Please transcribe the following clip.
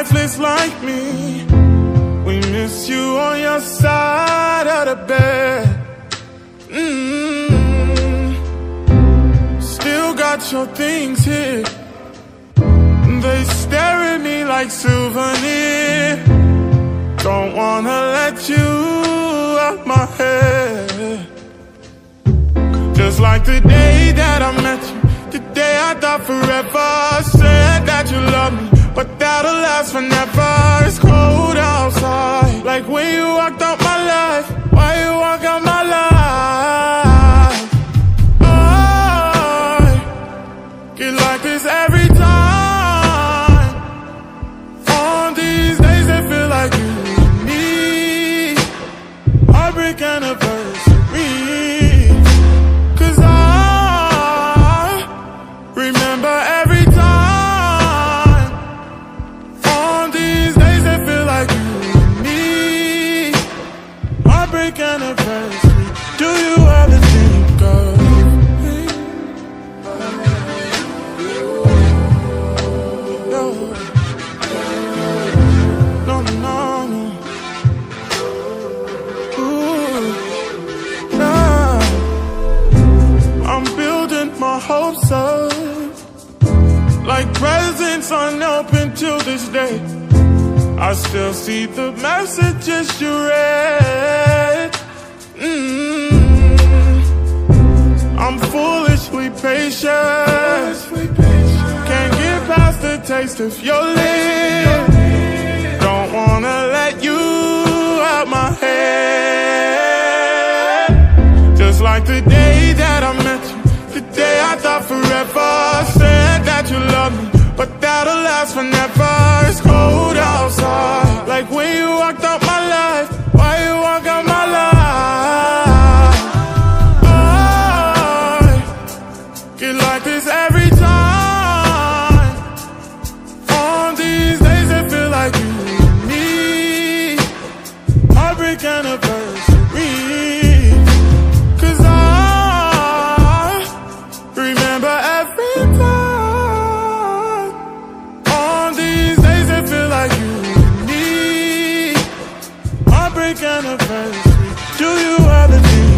lifeless like me. We miss you on your side of the bed. Mm. Still got your things here. They stare at me like souvenir. Don't wanna let you out my head. Just like the day that I met you, the day I thought forever. Said that you love me, but that'll last forever. It's cold outside, like when you walked out my life. Why you walk out my life? I get like this every time. On these days, it feel like you and me. Heartbreak anniversary. Heartbreak anniversary. Do you ever think of me? No. No, no, no. Ooh, nah. I'm building my hopes up like presents unopened till this day. I still see the messages you read. Mm. I'm foolishly patient. Can't get past the taste of your lips. Don't wanna let you out my head. Just like the day that I met you, the day I thought forever. Said that you love me, but that'll last forever. It's cold outside, like this every time. On these days, I feel like you and me. Heartbreak anniversary. Cause I remember every time. On these days, I feel like you and me. Heartbreak anniversary. Do you ever think?